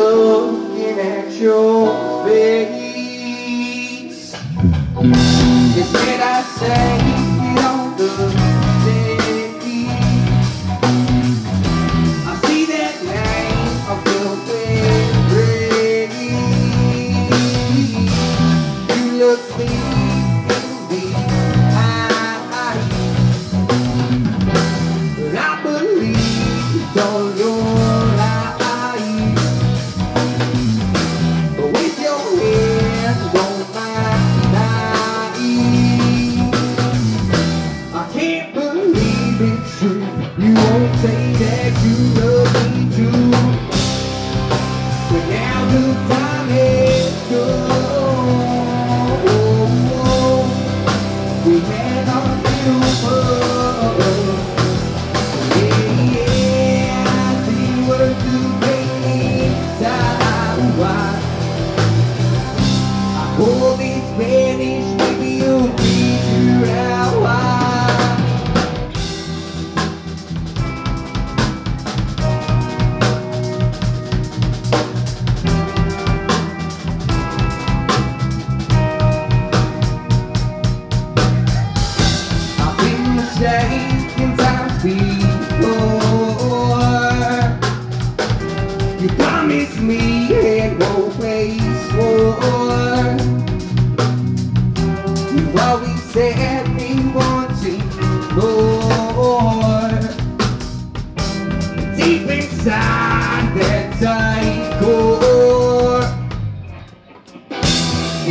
looking at your face. Is it I say Say that you love me too.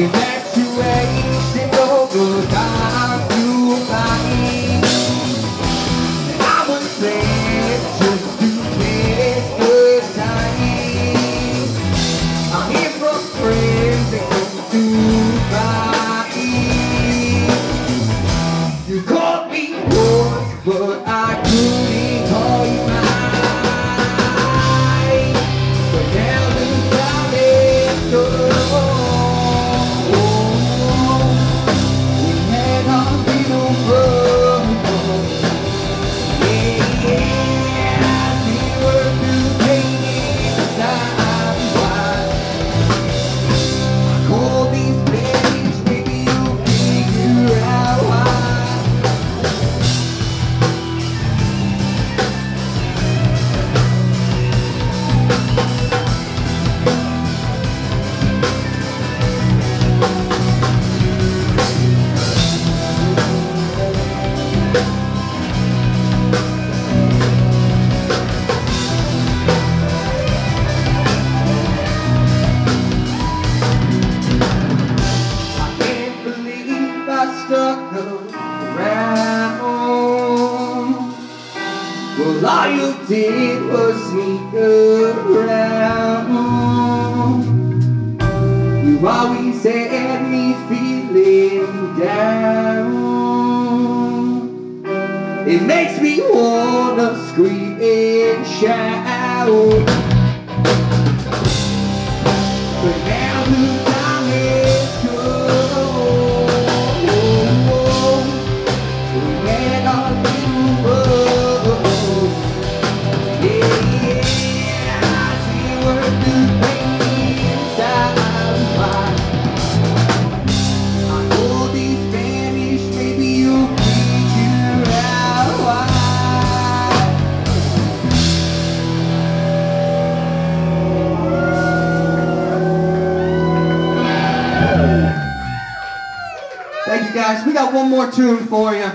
evacuation time to. I was here just to the. I from friends that come to buy. stuck around. Well, all you did was sneak around. You always had me feeling down. It makes me wanna scream and shout. guys. We got one more tune for you.